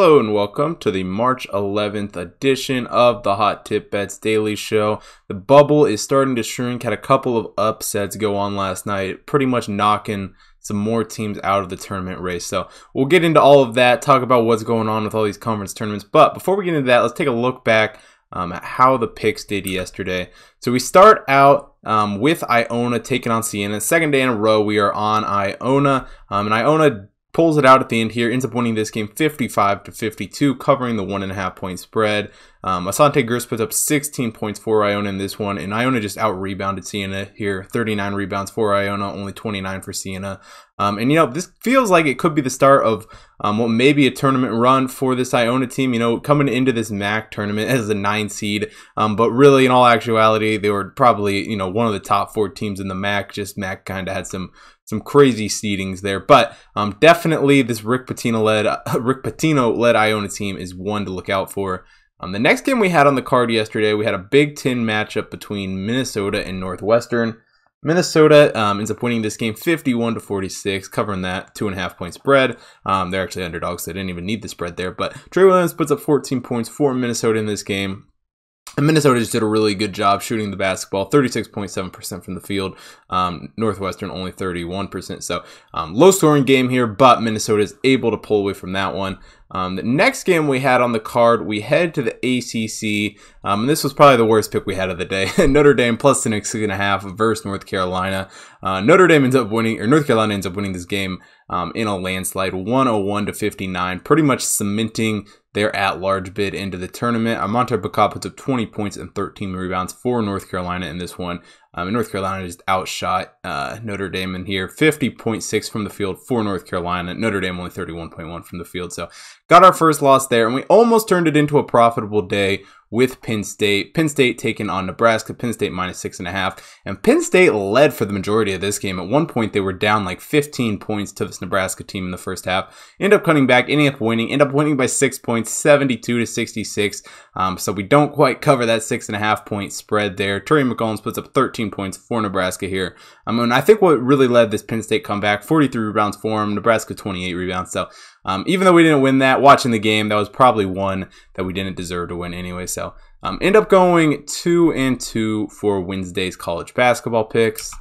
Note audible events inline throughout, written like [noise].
Hello and welcome to the March 11th edition of the Hot Tip Bets Daily Show. The bubble is starting to shrink. Had a couple of upsets go on last night, pretty much knocking some more teams out of the tournament race. So we'll get into all of that, talk about what's going on with all these conference tournaments. But before we get into that, let's take a look back um, at how the picks did yesterday. So we start out um, with Iona taking on Siena. Second day in a row, we are on Iona, um, and Iona pulls it out at the end here, ends up winning this game 55 to 52, covering the one and a half point spread. Um, Asante Gist puts up 16 points for Iona in this one, and Iona just out rebounded Siena here. 39 rebounds for Iona, only 29 for Siena. Um, and you know, this feels like it could be the start of um, what a tournament run for this Iona team. You know, coming into this MAAC tournament [laughs] as a nine seed, um, but really, in all actuality, they were probably you know one of the top four teams in the MAAC. Just MAAC kind of had some some crazy seedings there. But um, definitely this Rick Patino led [laughs] Rick Pitino led Iona team is one to look out for. Um, the next game we had on the card yesterday, we had a Big Ten matchup between Minnesota and Northwestern. Minnesota um, ends up winning this game 51 to 46, covering that two and a half point spread. Um, they're actually underdogs, so they didn't even need the spread there. But Trey Williams puts up 14 points for Minnesota in this game. And Minnesota just did a really good job shooting the basketball, 36.7% from the field. Um, Northwestern only 31%. So um, low scoring game here, but Minnesota is able to pull away from that one. Um, the next game we had on the card, we head to the ACC. Um, and this was probably the worst pick we had of the day. [laughs] Notre Dame plus the next six and a half versus North Carolina. Uh, Notre Dame ends up winning, or North Carolina ends up winning this game um, in a landslide, 101 to 59, pretty much cementing their at-large bid into the tournament. Armando Bacot puts up 20 points and 13 rebounds for North Carolina in this one. Um, and North Carolina just outshot uh, Notre Dame in here, 50.6 from the field for North Carolina. Notre Dame only 31.1 from the field. So got our first loss there, and we almost turned it into a profitable day with Penn State. Penn State taking on Nebraska. Penn State minus six and a half. And Penn State led for the majority of this game. At one point, they were down like 15 points to this Nebraska team in the first half. End up cutting back, ending up winning. End up winning by six points, 72 to 66. Um, so we don't quite cover that six and a half point spread there. Terry McCollum puts up 13 points for Nebraska here. I mean, I think what really led this Penn State comeback, 43 rebounds for him, Nebraska 28 rebounds. So um, even though we didn't win that, watching the game, that was probably one that we didn't deserve to win anyway. So um, end up going two and two for Wednesday's college basketball picks.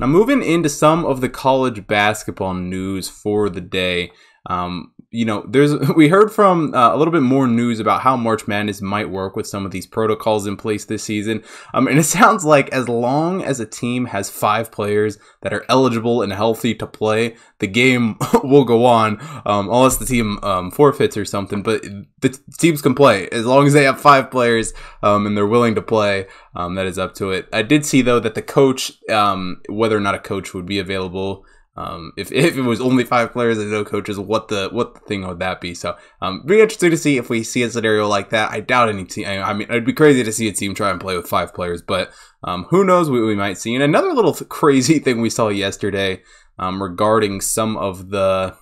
Now moving into some of the college basketball news for the day. Um, you know, there's [laughs] we heard from uh, a little bit more news about how March Madness might work with some of these protocols in place this season. Um, and it [laughs] sounds like as long as a team has five players that are eligible and healthy to play, the game [laughs] will go on, um, unless the team um, forfeits or something. But the teams can play as long as they have five players um, and they're willing to play. Um, that is up to it. I did see though that the coach, um, whether or not a coach would be available. Um, if, [laughs] if it was only five players and no coaches, what the what the thing would that be? So, um, be interesting to see if we see a scenario like that. I doubt any team. I, mean, it'd be crazy to see a team try and play with five players, but um, who knows what we might see. And another little crazy [laughs] thing we saw yesterday um, regarding some of the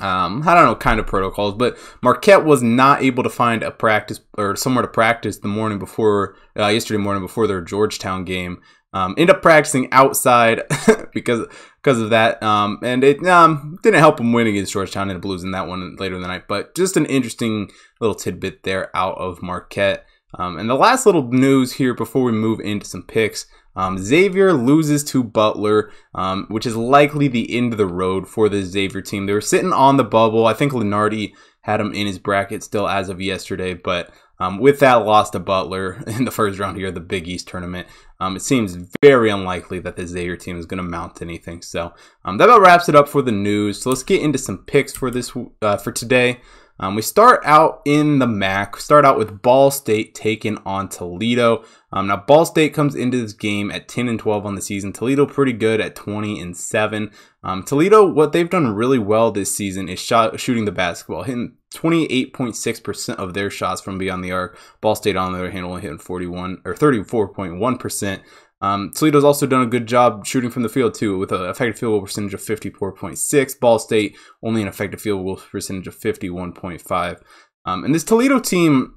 um, I don't know, kind of protocols, but Marquette was not able to find a practice or somewhere to practice the morning before, uh, yesterday morning before their Georgetown game. Um, end up practicing outside [laughs] because because of that, um, and it um, didn't help him win against Georgetown and the Blues in that one later in the night. But just an interesting little tidbit there out of Marquette. Um, and the last little news here before we move into some picks. Um, Xavier loses to Butler, um, which is likely the end of the road for the Xavier team. They were sitting on the bubble. I think Lunardi had him in his bracket still as of yesterday, but um, with that loss to Butler [laughs] in the first round here, the Big East tournament, um, it seems very unlikely that the Xavier team is going to mount anything. So um, that about wraps it up for the news. So let's get into some picks for this uh, for today. Um, we start out in the MAC. Start out with Ball State taking on Toledo. Um, now Ball State comes into this game at 10 and 12 on the season. Toledo pretty good at 20 and 7. Um, Toledo, what they've done really well this season is shot, shooting the basketball, hitting 28.6% of their shots from beyond the arc. Ball State on the other hand only hitting 41 or 34.1%. Um, Toledo's also done a good job shooting from the field too, with an effective field goal percentage of 54.6. Ball State only an effective field goal percentage of 51.5. Um, and this Toledo team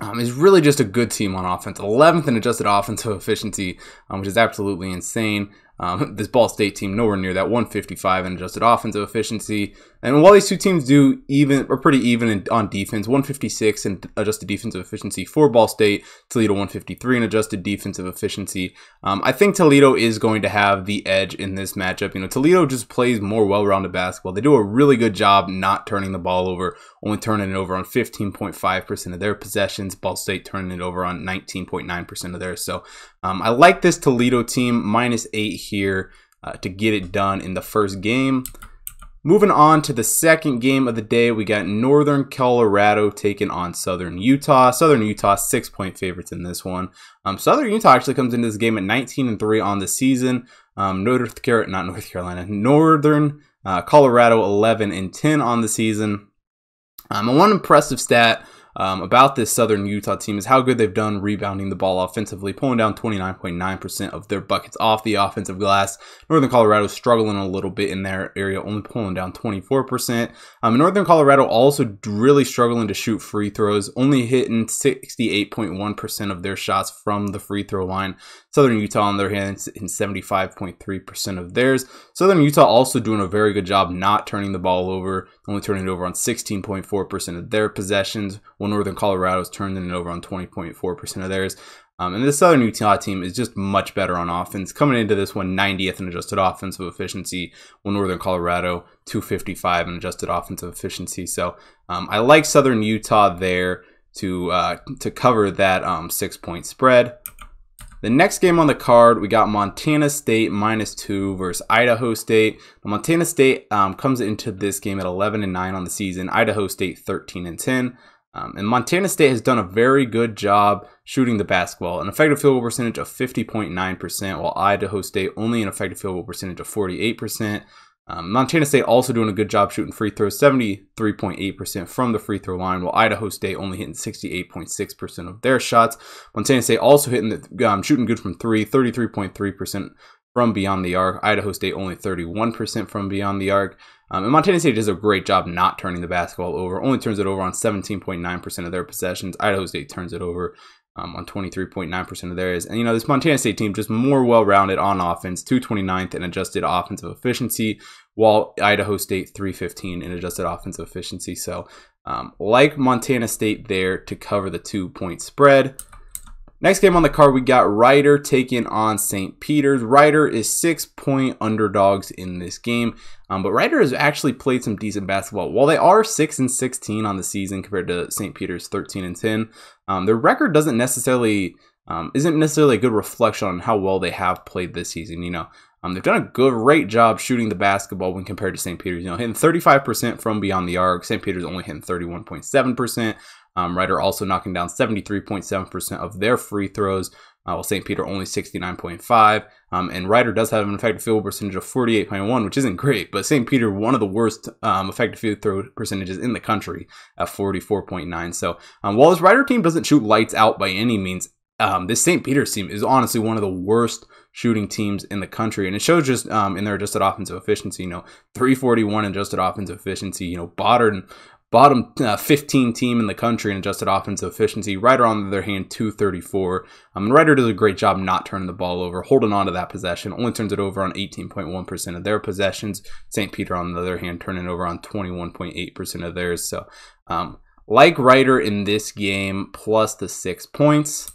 um, is really just a good team on offense. 11th in adjusted offensive efficiency, um, which is absolutely insane. Um, [laughs] this Ball State team nowhere near that 155 in adjusted offensive efficiency. And while these two teams do even are pretty even in, on defense, 156 in adjusted defensive efficiency for Ball State, Toledo 153 in adjusted defensive efficiency. Um, I think Toledo is going to have the edge in this matchup. You know, Toledo just plays more well-rounded basketball. They do a really good job not turning the ball over, only turning it over on 15.5% of their possessions. Ball State turning it over on 19.9% of theirs. So um, I like this Toledo team minus eight here uh, to get it done in the first game. Moving on to the second game of the day, we got Northern Colorado taking on Southern Utah. Southern Utah six point favorites in this one. Um, Southern Utah actually comes into this game at 19 and three on the season. Um, North Carolina, not North Carolina, Northern uh, Colorado 11 and 10 on the season. Um, one impressive stat um, about this Southern Utah team is how good they've done rebounding the ball offensively, pulling down 29.9% of their buckets off the offensive glass. Northern Colorado struggling a little bit in their area, only pulling down 24%. Um, Northern Colorado also really struggling to shoot free throws, only hitting 68.1% of their shots from the free throw line. Southern Utah, on their hand, in 75.3% of theirs. Southern Utah also doing a very good job not turning the ball over, only turning it over on 16.4% of their possessions, while Northern Colorado is turning it over on 20.4% of theirs. Um, and the Southern Utah team is just much better on offense. Coming into this one, 90th in adjusted offensive efficiency, while Northern Colorado 255 in adjusted offensive efficiency. So um, I like Southern Utah there to uh, to cover that um, six point spread. The next game on the card, we got Montana State minus two versus Idaho State. Montana State um, comes into this game at 11 and 9 on the season. Idaho State 13 and 10. Um, and Montana State has done a very good job shooting the basketball, an effective field goal percentage of 50.9%, while Idaho State only an effective field goal percentage of 48%. Um, Montana State also doing a good job shooting free throws, 73.8% from the free throw line, while Idaho State only hitting 68.6% of their shots. Montana State also hitting the um, shooting good from three, 33.3% from beyond the arc. Idaho State only 31% from beyond the arc. Um, and Montana State does a great job not turning the basketball over. Only turns it over on 17.9% of their possessions. Idaho State turns it over um, on 23.9% of theirs. And, you know, this Montana State team just more well rounded on offense, 229th in adjusted offensive efficiency, while Idaho State 315 in adjusted offensive efficiency. So, um, like Montana State there to cover the two point spread. Next game on the card, we got Rider taking on St. Peter's. Rider is six point underdogs in this game, um, but Rider has actually played some decent basketball. While they are six and sixteen on the season compared to St. Peter's thirteen and ten, um, their record doesn't necessarily um, isn't necessarily a good reflection on how well they have played this season. You know, um, they've done a good, great job shooting the basketball when compared to St. Peter's. You know, hitting 35% from beyond the arc. St. Peter's only hitting 31.7%. Um, Rider also knocking down 73.7% of their free throws, uh, while St. Peter only 69.5. Um, and Rider does have an effective field percentage of 48.1, which isn't great, but St. Peter one of the worst um, effective field throw percentages in the country at 44.9. So um, while this Rider team doesn't shoot lights out by any means, um, this St. Peter's team is honestly one of the worst shooting teams in the country, and it shows just um, in their adjusted offensive efficiency. You know, 341 adjusted offensive efficiency. You know, Bodden bottom uh, 15 team in the country in adjusted offensive efficiency. Rider, on the other hand, 234. Um, and Rider does a great job not turning the ball over, holding on to that possession. Only turns it over on 18.1% of their possessions. St. Peter, on the other hand, turning over on 21.8% of theirs. So, um, like Rider in this game, plus the six points.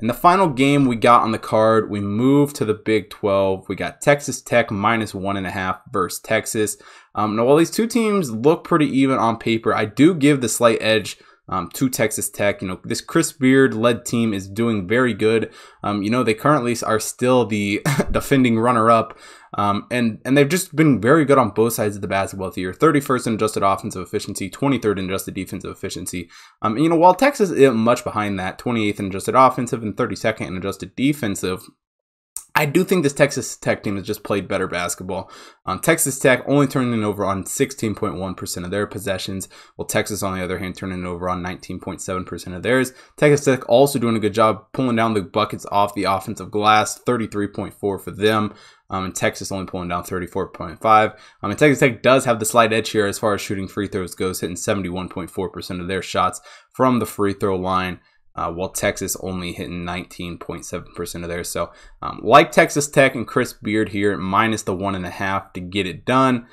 In the final game we got on the card, we moved to the Big 12. We got Texas Tech minus one and a half versus Texas. Um, now, while these two teams look pretty even on paper, I do give the slight edge um, to Texas Tech. You know, this Chris Beard led team is doing very good. Um, you know, they currently are still the [laughs] defending runner up. Um, and and they've just been very good on both sides of the basketball this year. 31st in adjusted offensive efficiency, 23rd in adjusted defensive efficiency. Um, you know, while Texas is much behind that, 28th in adjusted offensive and 32nd in adjusted defensive. I do think this Texas Tech team has just played better basketball. Um, Texas Tech only turning over on 16.1% of their possessions, while Texas, on the other hand, turning over on 19.7% of theirs. Texas Tech also doing a good job pulling down the buckets off the offensive glass, 33.4 for them. Um, and Texas only pulling down 34.5. Um, and Texas Tech does have the slight edge here as far as shooting free throws goes, hitting 71.4% of their shots from the free throw line. Uh, while Texas only hitting 19.7% of theirs. So, um, like Texas Tech and Chris Beard here, minus the one and a half to get it done.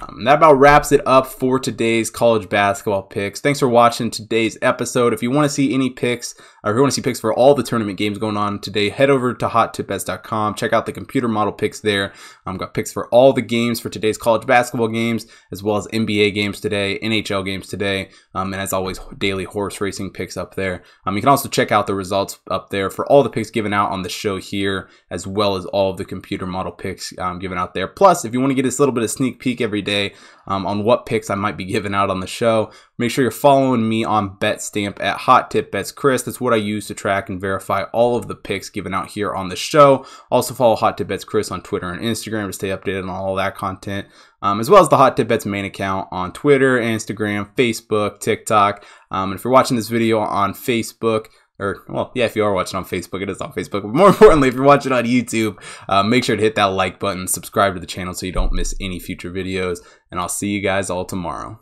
Um, that about wraps it up for today's college basketball picks. Thanks for watching today's episode. If you want to see any picks, or if you want to see picks for all the tournament games going on today, head over to hottipbets.com. Check out the computer model picks there. I've um, got picks for all the games for today's college basketball games, as well as NBA games today, NHL games today, um, and as always, daily horse racing picks up there. Um, you can also check out the results up there for all the picks given out on the show here, as well as all of the computer model picks um, given out there. Plus, if you want to get this little bit of sneak peek day um, on what picks I might be giving out on the show. Make sure you're following me on BetStamp at Hot Tip Bets Chris. That's what I use to track and verify all of the picks given out here on the show. Also follow Hot Tip Bets Chris on Twitter and Instagram to stay updated on all that content. Um, as well as the Hot Tip Bets main account on Twitter, Instagram, Facebook, TikTok. Um, and if you're watching this video on Facebook, or well, yeah, if you are watching on Facebook, it is on Facebook. But more [laughs] importantly, if you're watching on YouTube, uh, make sure to hit that like button, subscribe to the channel so you don't miss any future videos, and I'll see you guys all tomorrow.